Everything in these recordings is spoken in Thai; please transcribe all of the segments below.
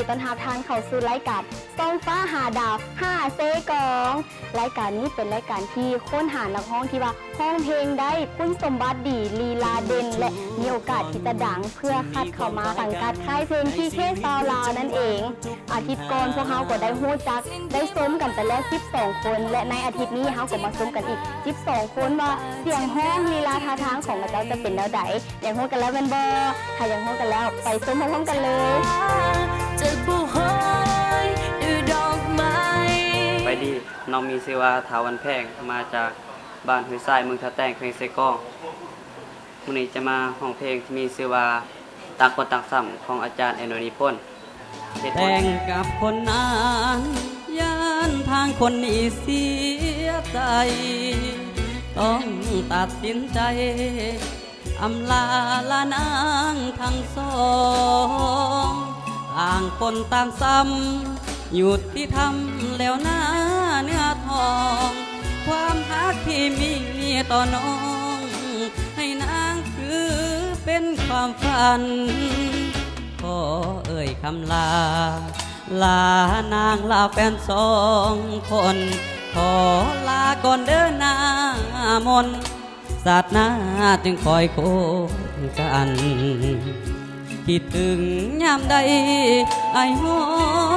ดีต้อนรับทานเข้าสู่รายการซ่องฟ้าหาดาว5เซกอง รายการนี้เป็นรายการที่ค้นหานักร้องที่ว่าห้องเพลงได้คุณสมบัติดีลีลาเด่น และมีโอกาสที่จะดังเพื่อคัดเข้ามาสังกัดค่ายเพลงที่เคซาวลาวนั่นเอง อาทิตย์ก่อนพวกเขาก็ได้ฮู้จัก ได้ซุ้มกันไปแล้ว 12 คน และในอาทิตย์นี้เขาก็มาซุ้มกันอีก 12 คนว่าเสียงห้องลีลาท่าทางของเจ้าจะเป็นแนวใดอย่างฮู้กันแล้วเป็นบอถ้าอย่างฮู้กันแล้วไปซุ้มพร้อมกันเลยจะบุหอยด้วยดอกไม้ไปดีน้องมีชื่อว่าทาวันแพงมาจากบ้านห้วยทรายเมืองท่าแตงเพลงเซกองมื้อนี้จะมาห้องเพลงที่มีชื่อว่าต่างคนต่างซ้ำของอาจารย์แอโทนีพ่นเหตุผลแต่งกับคนนั้นยันทางคนนี้เสียใจ ต้องตัดสินใจ อำลาลานางทั้งสอง ต่างคนต่างซ้ำหยุดที่ทำแล้วหน้าเนื้อทอง ความรักที่มีต่อน้อง ให้นางคือเป็นความฝัน ขอเอ่ยคำลา ลานางลาแฟนสองคน ขอลาก่อนเดินหน้ามนต์ศาสนาจึงคอยโคกัน คิดถึงยามใดไอ้ห้อ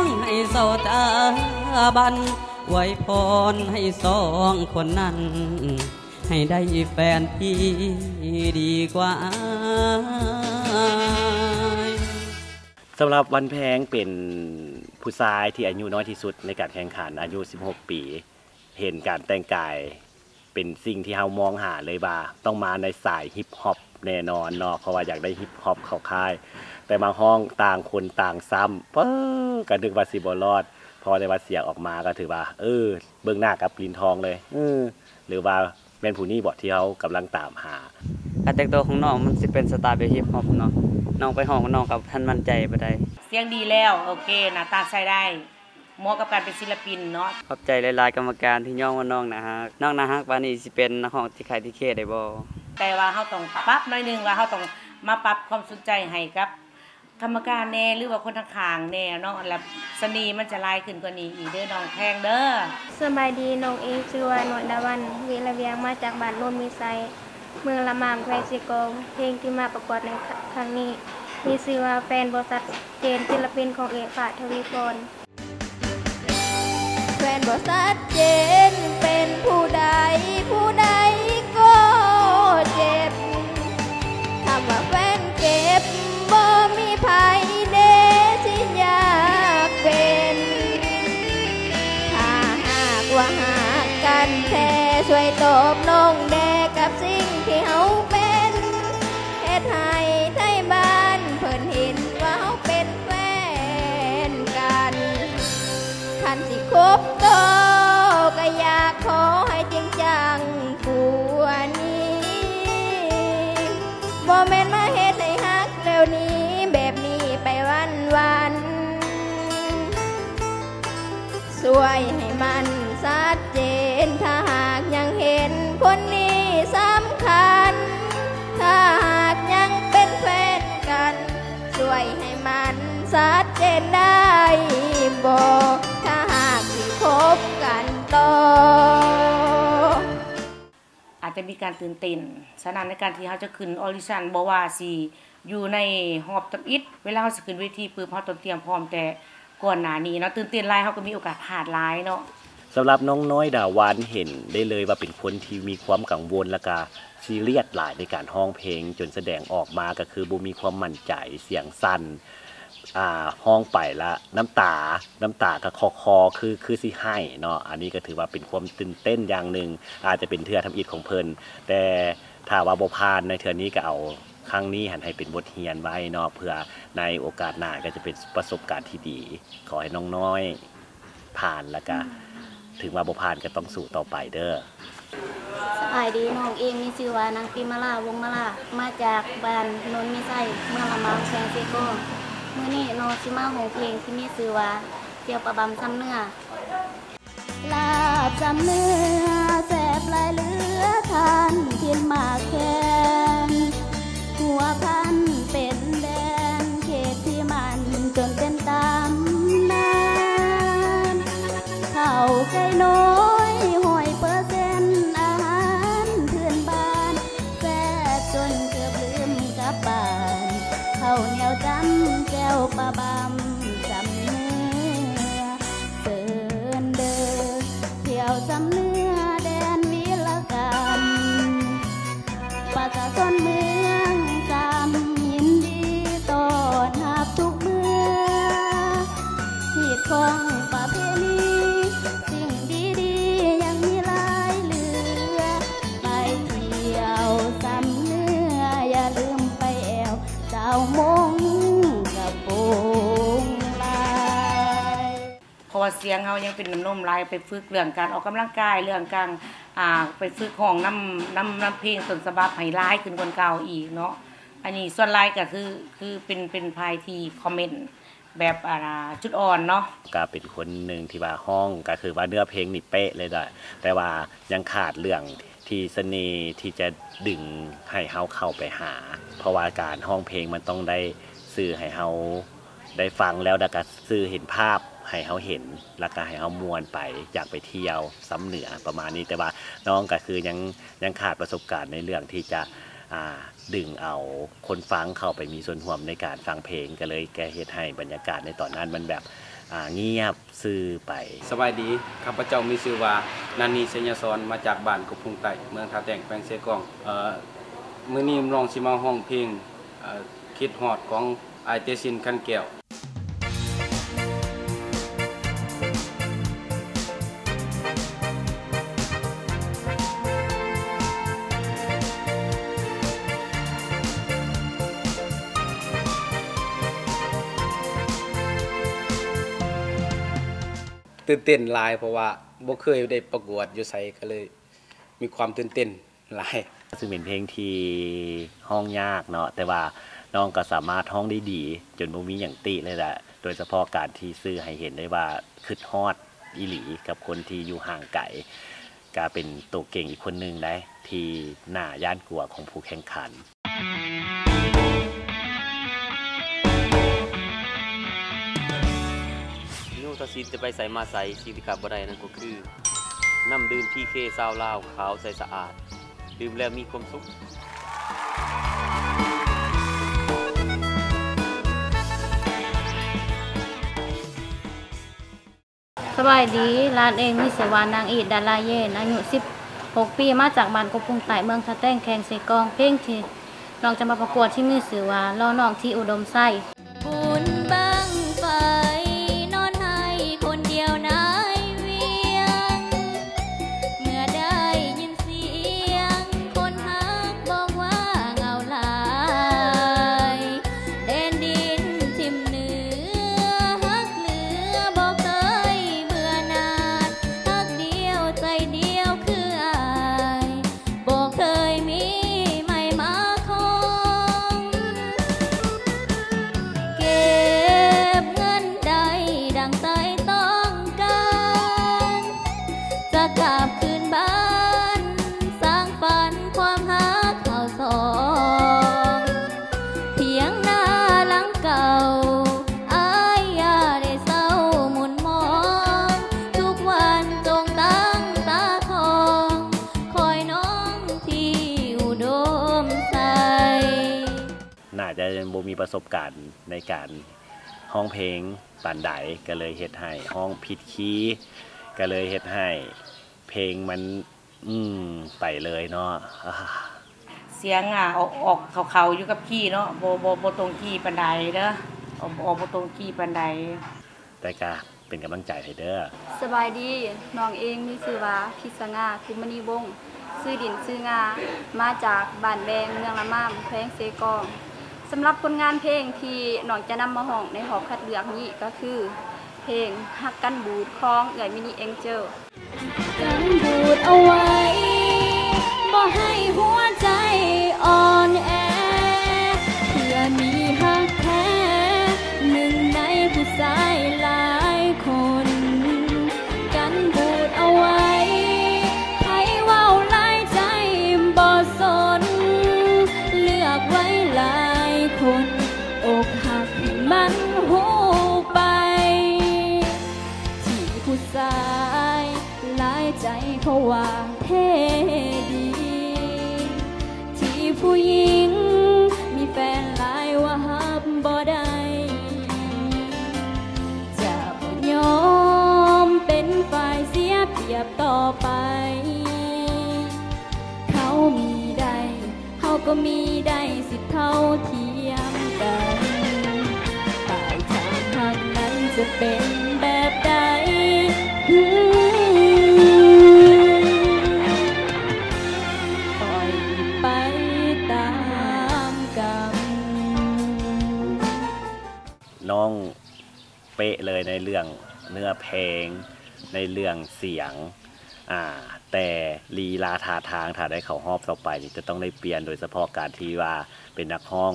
งให้เศร้าตาบันไว้พรให้สองคนนั้น ให้ได้แฟนที่ดีกว่าสำหรับวันแพงเป็นผู้ชายที่อายุน้อยที่สุดในการแข่งขันอายุ 16 ปี เห็นการแต่งกายเป็นสิ่งที่เฮามองหาเลยว่า ต้องมาในสายฮิปฮอป แน่นอนเนาะเพราะว่าอยากได้ฮิปฮอปเข้าค่าย แต่มาห้องต่างคนต่างซ้ำเป้อกันดึกว่าสิบรอด พอได้ว่าเสียงออกมาก็ถือว่า เออ เบื้องหน้ากับลินทองเลยเออหรือว่าแม่นผู้นี้บอกที่เขากำลังตามหาการแต่งตัวของน้องมันสิเป็นสไตล์แบบฮิปฮอปเนาะน้องไปห้องน้องกับท่านมั่นใจบ่ได้เสียงดีแล้วโอเคหน้าตาใช้ได้เหมาะกับการเป็นศิลปินเนาะขอบใจหลายๆกรรมการที่ย่องว่าน้องนะฮะน้องนะฮะวันนี้สิเป็นนักร้องที่ใครที่เคได้บ่ แต่ว่าเฮาต้องปรับหน่อยนึงว่าเฮาต้องมาปรับความสนใจให้กับกรรมการแน่หรือว่าคนทางขางแน่เนาะแล้วสนีมันจะลายขึ้นกว่านี้อีกเด้อน้องแพงเด้อสบายดีน้องเอชื่อว่านวดดาวันวิระเวียงมาจากบ้านโนนมีไซเมืองละมามแควซิโกเพลงที่มาประกวดในครั้งนี้ มีชื่อว่าแฟนบริษัทเจนศิลปินของเอกฝาทวีพรแฟนบ่ชัดเจนเป็นผู้ใดผู้ใด ภัยเดที่อยากเป็นถ้าหากว่าหากกันแท้ช่วยตอบน้องแดกับสิ่งที่เฮาเป็นเฮ็ดให้ไทยบ้านเพิ่นเห็นว่าเฮาเป็นแฟนกันคันสิคบโตก็อยากขอ วยให้มันชัดเจน ถ้าหากยังเห็นคนนี้สำคัญ ถ้าหากยังเป็นแฟนกัน ช่วยให้มันชัดเจนได้บอกถ้าหากสิคบกันต่ออาจจะมีการตื่นเต้นฉะนั้นในการที่เขาจะขึ้นออดิชันบ่ว่าสิอยู่ในหอบตับอิดเวลาเขาสิขึ้นเวทีปึ๊บเขาต้องเตรียมพร้อมแต่ ก่อนหน้านี้เนาะตื่นเต้นหลายเขาก็มีโอกาสพลาดหลายเนาะสำหรับน้องน้อยดาวานเห็นได้เลยว่าเป็นคนที่มีความกังวลและก็ซีเรียสหลายในการห้องเพลง จนแสดงออกมาก็คือบ่มีความมั่นใจเสียงสั้นอ่าห้องไปละน้ำตา น้ำตาก็คอคอคือคือสิให้เนาะอันนี้ก็ถือว่าเป็นความตื่นเต้นอย่างหนึ่งอาจจะเป็นเทือทำอิฐของเพลินแต่ถ้าว่าบ่ผ่านในเทือนี้ก็เอา ครั้งนี้หันให้เป็นบทเรียนไว้เนาะเพื่อในโอกาสหน้าก็จะเป็นประสบการณ์ที่ดี ขอให้น้องน้อยผ่านแล้วก็ถึงว่าบ่ผ่านก็ต้องสู้ต่อไปเด้อสบายดีน้องเองมีชื่อว่านางปีมาลาวงมาลามาจากบ้านโนนมีไซเมืองละมามแควซิโกงมื้อนี้น้องสิมาของเพลงที่มีชื่อว่าเกี่ยวประบำซ้ำเนื้อลาบจำเนื้อแสบลายเหลือทานกินหมากแคนหัว พัน เสียงเฮายังเป็นน้ำนมหลายไปฝึกเรื่องการออกกำลังกายเรื่องการอ่าไปฝึกห้องน้ำน้ำน้ำเพลงต้นฉบับให้หลายขึ้นกว่าเก่าอีกเนาะอันนี้ส่วนหลายก็คือคือเป็นเป็นภายที่คอมเมนต์แบบอ่าจุดอ่อนเนาะก็เป็นคนหนึ่งที่ว่าห้องก็คือว่าเนื้อเพลงนี่เป๊ะเลยด้แต่ว่ายังขาดเรื่องที่เสน่ห์ที่จะดึงให้เฮาเข้าไปหา เพราะว่าการห้องเพลงมันต้องได้สื่อให้เฮาได้ฟังแล้วแล้วก็สื่อเห็นภาพ ให้เฮาเห็นแล้วก็ให้เฮามวนไป อยากไปเที่ยวซ้ำเหนือประมาณนี้แต่ว่าน้องก็คือยังยังขาดประสบการณ์ในเรื่องที่จะดึงเอาคนฟังเข้าไปมีส่วนร่วมในการฟังเพลงก็เลยแกเฮ็ดให้บรรยากาศในตอนนั้นมันแบบเงียบซื่อไปสบายดีข้าพเจ้ามีชื่อว่านันนีเสญญสอนมาจากบ้านกุพุงไตเมืองท่าแต่งแขวงเสกองเมื้อนี้ลองสิมาห้องเพลงคิดฮอดของไอเตซินคันแก้ว ตื่นเต้นหลาย เพราะว่าบ่เคยได้ประกวดอยู่ไสก็เลย มีความตื่นเต้นหลาย ซึ่งเป็นเพลงที่ห้องยากเนาะแต่ว่าน้องก็สามารถห้องได้ดี จนบ่มีอย่างติเลยแหละโดยเฉพาะการที่ซื้อให้เห็นได้ว่าคึดฮอดอีหลีกับคนที่อยู่ห่างไกลก็เป็นตัวเก่งอีกคนหนึงได้ที่หน้าย่านกลัวของผู้แข่งขัน โยทศินจะไปใส่มาใส่สิ่งที่ขาดบ่ได้นั่นก็คือน้ำดื่มที่เคซาวลาวขาวใสสะอาด ดื่มแล้วมีความสุขสบายดีร้านเองมีสวานางอีดดาราเยนอายุ 16 ปีมาจากบ้านกบุงไต่เมืองทะแต้งแขงเซกอง เพลงที่น้องจะมาประกวดที่มีสื่อว่าล่อน้องที่อุดมไส้ การณ์ในการห้องเพลงปานใดก็เลยเฮ็ดให้ห้องผิดคีย์ก็เลยเฮ็ดให้เพลงมันอืมไปเลยเนาะอ่าเสียงอะออกออกเขาๆอยู่กับขี้เนาะบ่บ่บ่ตรงขี้ปานใดเด้อออกออกบ่ตรงขี้ปานใดแต่ก็เป็นกำลังใจให้เด้อสบายดีน้องเองมีชื่อว่าพิษงาคุมณีวงศ์ชื่อดินชื่องามาจากบ้านแบงเมืองละมามแขวงเซกอง สำหรับผลงานเพลงที่หน่องจะนำมาห้องในหอคัดเลือกนี้ก็คือ เพลงฮักกันบูดคล้องเอ๋ยมินิเอ็งเจลกันบูดเอาไว้บ่ให้หัว ไป เขามีได้เขาก็มีได้สิเท่าเทียมกันปลายทางทางนั้นจะเป็นแบบใดปล่อยไปตามกรรมน้องเป๊ะเลยในเรื่องเนื้อเพลงในเรื่องเสียง อ่าแต่ลีลาท่าทางถ้าได้เข้ารอบต่อไปนี่จะต้องได้เปลี่ยนโดยเฉพาะการที่ว่าเป็นนักห้อง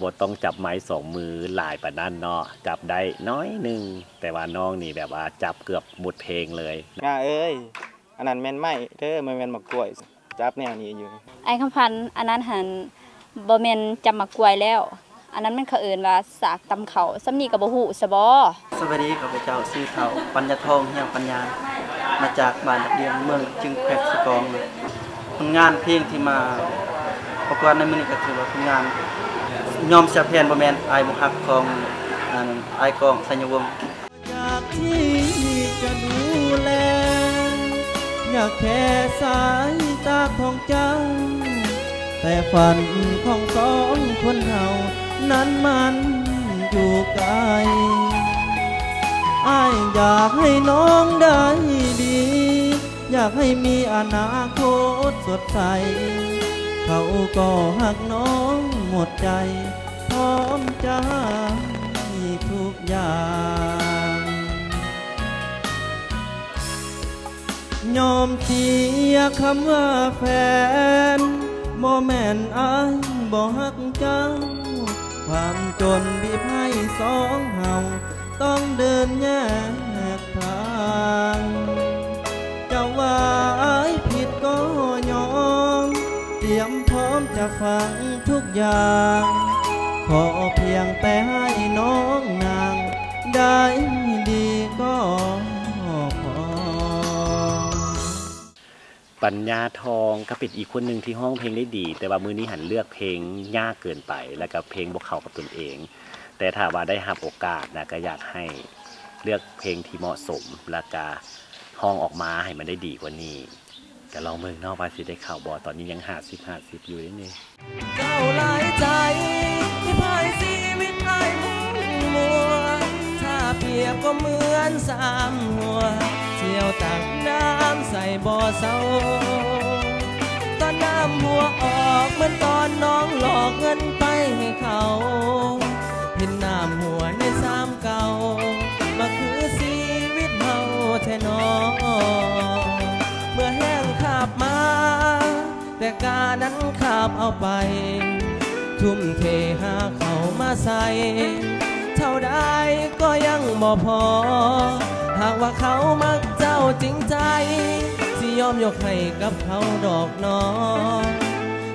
บ่ต้องจับไม้สองมือหลายปานนั้นเนาะจับได้น้อยหนึงแต่ว่าน้องนี่แบบว่าจับเกือบหมดเพลงเลยงาเอ้ยอันนั้นแม่นไม้เด้อมันแม่นมะกล้วย จับแนวนี้อยู่ ไอ้คำพันธ์อันนั้นหันบ่แม่นจำมากวยแล้ว อันนั้นมันเขาเอิ้นว่าสากตำเขาสำนีก็บ่ฮู้ซะบ่สวัสดีข้าพเจ้าชื่อเฒ่าปัญญาทองเฮียงปัญญา มาจากบ้านเดียงเมืองจึงแพรกสกองผลงานเพลงที่มาประกวดในมือนี้ก็ถือว่าผลงานยอมเสียแผนบ่แม่นอายบ่ฮักของอันอายกองสัญญวงศ์จากที่จะดูแลอยากแค่สายตาของเจ้า แต่ฝันของสองคนเฮานั้นมันอยู่ไกล อายอยากให้น้องได้ดี อยากให้มีอนาคตสดใส เขาก็หักน้องหมดใจ พร้อมจะให้ทุกอย่างยอมเสียคำว่าแฟนบ่แม่นอายบ่ฮักเจ้า ความจนบีบให้สองเฮา ต้องเดินแยกทางจ้าว่าอายผิดก็ยอมเตรียมพร้อมจะฟังทุกอย่าง ขอเพียงแต่ให้น้องนาง ได้ดีก็พอปัญญาทองก็เป็นอีกคนหนึ่งที่ห้องเพลงได้ดี แต่ว่ามือนี้หันเลือกเพลงยากเกินไป แล้วก็เพลงบกเข้ากับตนเอง แต่ถ้าว่าได้รับโอกาสนะก็อยากให้เลือกเพลงที่เหมาะสมแล้วก็ห้องออกมาให้มันได้ดีกว่านี้ก็ลองเมืองนอกว่าสิได้ข่าวบอตอนนี้ยังหาสิบหาสิบอยู่นี่นี่เจ้าหลายใจที่พายชีวิตไอ้มุ่งมัวถ้าเปรียบก็เหมือนสามหัวเที่ยวตักน้ำใส่บ่อเศร้าตอนน้ำหัวออกเหมือนตอนน้องหลอกเงินไปให้เขา แต่กานั้นขาบเอาไป ทุ่มเทหาเขามาใส่ เท่าใดก็ยังบ่พอ หากว่าเขามักเจ้าจริงใจสิยอมยกให้กับเขาดอกน้อ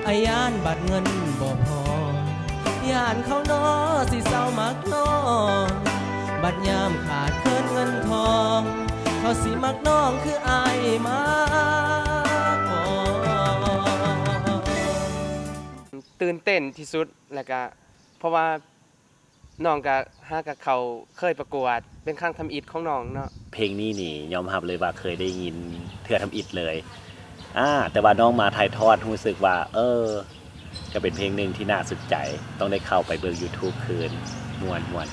อายานบัตรเงินบ่พอย่านเขานอสิเศร้ามักนอบัดยามขาดเคินเงินทอง เขาสิมักน้องคืออายมา ตื่นเต้นที่สุดแล้วก็เพราะว่าน้องกับฮากับเขาเคยประกวด เป็นครั้งทำอิฐของน้องเนาะเพลงนี้นี่ยอมรับเลยว่าเคยได้ยินเถื่อทำอิดเลยอ่าแต่ว่าน้องมาถ่ายทอดรู้สึกว่า เออก็เป็นเพลงหนึ่งที่น่าสนใจ ต้องได้เข้าไปเบิร์ YouTube คืนมวนมวน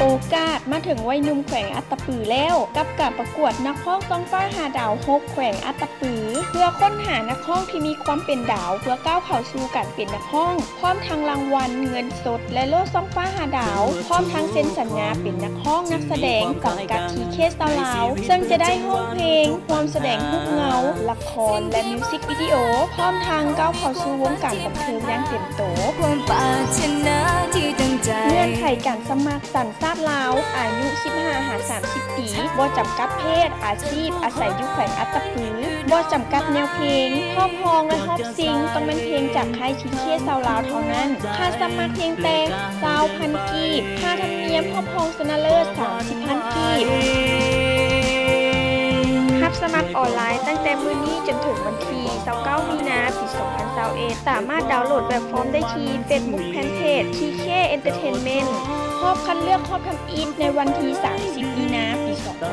โอกาสมาถึงวัยนุ่มแขวงอัตตปือแล้ว กับการประกวดนักร้องต้องฟ้าหาดาวหกแขวงอัตตปือ เพื่อค้นหานักร้องที่มีความเป็นดาว เพื่อก้าวเข้าสู่การเป็นนักร้อง พร้อมทางรางวัลเงินสด และโล่ซ่องฟ้าหาดาว พร้อมทางเซ็นสัญญาเป็นนักร้องนักแสดงสังกัดทีเคสตาลาว ซึ่งจะได้ห้องเพลงความแสดงทุกเงา ละครและมิวสิกวิดีโอ พร้อมทางก้าวเข้าสู่วงการบันเทิงอย่างเต็มโตความปรารถนาที่ตั้ง ใจ เงื่อนไขการสมัครสัญชาติลาว อายุ 15 หา 30 ปีบ่จำกัดเพศ อาชีพ อาศัยอยู่แขวงอัตตปือบ่จำกัดแนวเพลงครอบครองและฮอบซิงต้องเป็นเพลงจากค่ายทีเคสาวลาวเท่านั้น ค่าสมัครเพลงแต่ซาวพันกีบ ค่าธรรมเนียมครอบครองชนะเลิศ 30พันกีบ รับสมัครออนไลน์ตั้งแต่มื้อนี้จนถึงวันที่29มีนาปี 2021สามารถดาวน์โหลดแบบฟอร์มได้ที่ Facebook Fanpage TK Entertainment ครอบคัดเลือกครอบทำอีทในวันที่ 30 มีนาปี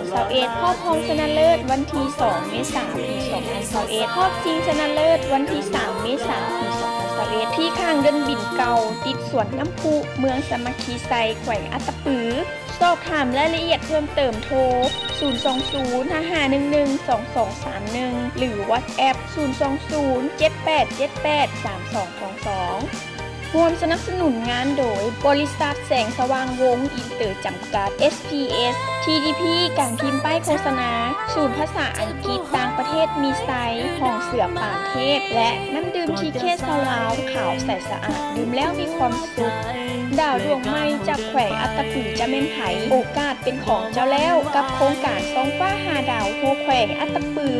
2021ครอบพองชนะเลิศวันที่ 2 เมษายนปี 2021ครอบชิงชนะเลิศวันที่ 3 เมษายนปี 2021ที่ข้างเดินบินเก่า ติดสวนน้ำพุเมืองสมัคคีไซแขวงอัตตปือ สอบถามรายละเอียดเพิ่มเติมโทร 020 5511 2231 หรือ WhatsApp 020 7878 3222 ร่วมสนับสนุนงานโดย บริษัทแสงสว่างวงอินเตอร์จำกัด SPS TDP การพิมพ์ป้ายโฆษณา ศูนย์ภาษาอังกฤษต่างประเทศมีไซต์ห้องเสือป่าเทพ และน้ำดื่มทีเคสลาวขาวใสสะอาด ดื่มแล้วมีความสุข ดาวดวงไม้จากแขวงอัตตปือจะเม่นไผโอกาสเป็นของเจ้าแล้วกับโครงการซองฟ้าหาดาวโฮแขวงอัตตปือ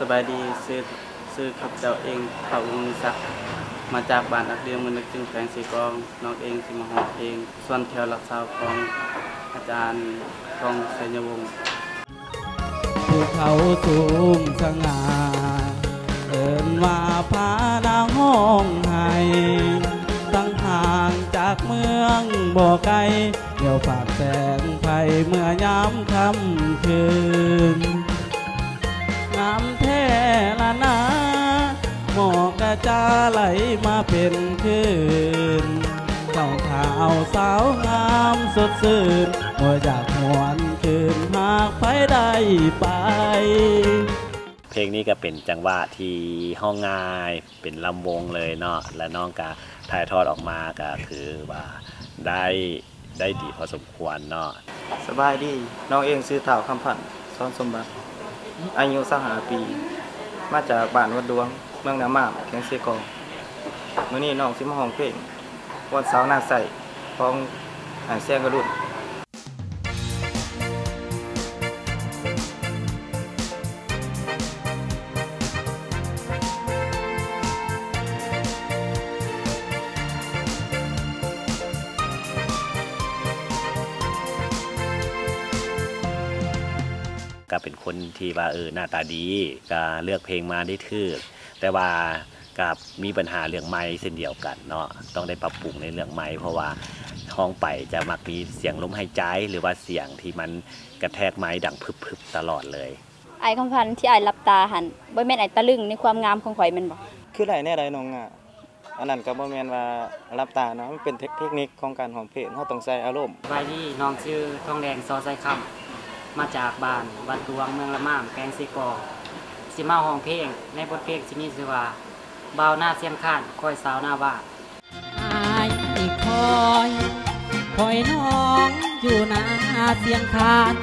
สบายดีซื้อ ซื้อขับเจ้าเองเขาอุงศักมาจากบ้านอักเดียงมือนึกจึงแขวงสีกองน้องเองสิมหอเอง ส่วนแถวหลักสาวของอาจารย์ทองเสญวงศ์ภูเขาสูงสง่าเอินว่าพานาห้องไห้ตั้งห่างจากเมืองบ่ไกลเดี๋ยวฝากแสงไฟเมื่อยามค่ำคืนงามแท้ละนะ หมอกกระจาไหลมาเป็นคืนเจ้าขาวสาวงามสดชื่นมัวอยากหวนคืนหากไปได้ไป เพลงนี้ก็เป็นจังหวะที่ห้องง่ายเป็นลำวงเลยเนาะและน้องก็ถ่ายทอดออกมาก็คือว่าได้ได้ดีพอสมควรเนาะสบายดีน้องเองซื้อเต่าคำพันธ์ซ้อนสมบัติอายุสักหาปี มาจากบ้านวัดดวง เมืองน้ำมามแข้งเสกองมื้อนี้น้องสิมห้องเพลงวันเสาร์หน้าใส่ของอ่านเสียงกระดุนก็เป็นคนที่ว่าเออหน้าตาดีก็เลือกเพลงมาได้ถือ แต่ว่ากับมีปัญหาเรื่องไม้เช่นเดียวกันเนาะต้องได้ปรับปรุงในเรื่องไม้เพราะว่าห้องไปจะมักมีเสียงลมหายใจหรือว่าเสียงที่มันกระแทกไม้ดังพึบๆตลอดเลยไอ้คำพันธ์ที่ไอ้รับตาหันบ่แม่นไอ้ตะลึงในความงามของข่อยแม่นบ่คือไรแน่ไรน้องอะอันนั้นก็บ่แม่นว่ารับตาเนาะมันเป็นเทคนิคของการห้องเพลงเฮาต้องใส่อารมณ์สบายดีน้องชื่อทองแดงซอไซคำมาจากบ้านวัดดวงเมืองละม่ามแกงซีกอ สิมาห้องเพลง ในบทเพลงสิมีชื่อว่าบ่าหน้าเสียงข้านคอยสาวหน้าว่าอายคอยคอยน้องอยู่หน้าเสียงคาน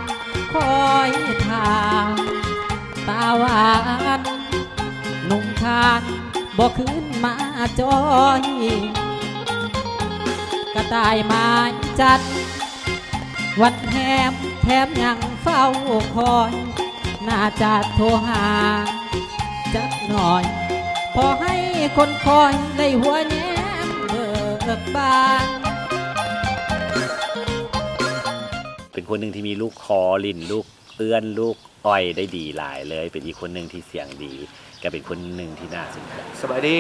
คอยทางตาหวานนุ่มคานบ่ขึ้นมาจอยกระต่ายม้จัด วันแฮมแถมยังเฝ้าคอย น่าจะโทรหา จักหน่อย พอให้คนคอยได้หัวแย้มเบิกบานเป็นคนหนึ่งที่มีลูกคอลิ่นลูกเอื้อนลูกอ้อยได้ดีหลายเลย เป็นอีกคนหนึ่งที่เสียงดีก็เป็นคนหนึ่งที่น่าสนใจสบายดี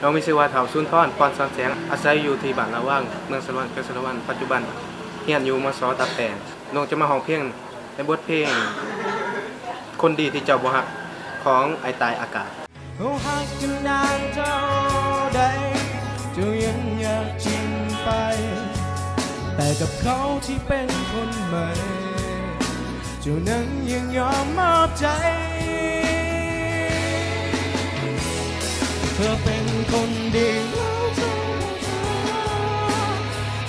น้องมีชื่อว่าเถาซุนทอนปอนซอนแสงอาศัยอยู่ที่บ้านละว่างเมืองสะลวันเกษตรวันปัจจุบันเฮียนอยู่มาซอตับแต่น้องจะมาห้องเพลงในบทเพลง คนดีที่เจ้าบ่ฮักของไอตายอากาศหักกันนานเท่าใดจ้ายังอยากชิงไป แต่กับเขาที่เป็นคนใหม่เจ้านั้นยังยอมมอบใจ เธอเป็นคนดี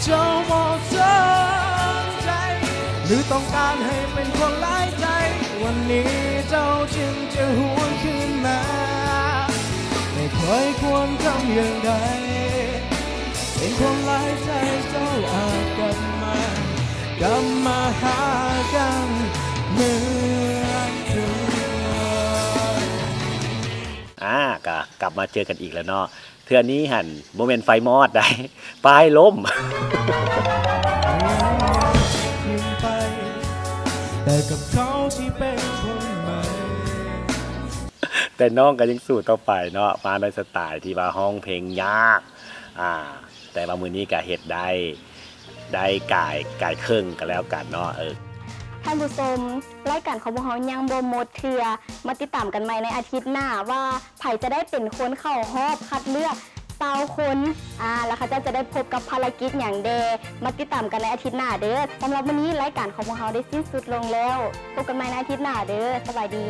เจ้าบอกสนใจ หรือต้องการให้เป็นคนหลายใจวันนี้ จึงจะหวนคืนมา ไม่เคยควรทำอย่างใดเป็นความหลายใจเจ้าอาจกลับมากลับมาหากันเหมือนเดิมอ่าก็กลับมาเจอกันอีกแล้วเนาะเทื่อนี้หันโมเมนต์ไฟมอดได้ปลายล้มทิ้งไปแต่กับเขา แต่น้องก็ยังสู้ต่อไปเนาะมาในสไตล์ที่ว่าห้องเพลงยากอ่าแต่ว่ามือนี้ก็เฮ็ดได้ได้กายกายครึ่งก็แล้วกันเนาะเออท่านผู้ชมรายการของพวกเรายังบ่หมดเทื่อมาติดตามกันใหม่ในอาทิตย์หน้าว่าไผ่จะได้เป็นคนเข้ารอบคัดเลือกเตาคนอ่าแล้วเขาจะจะได้พบกับภารกิจอย่างเดมาติดตามกันในอาทิตย์หน้าเด้อสำหรับวันนี้รายการของพวกเราได้สิ้นสุดลงแล้วพบกันใหม่ในอาทิตย์หน้าเด้อสวัสดี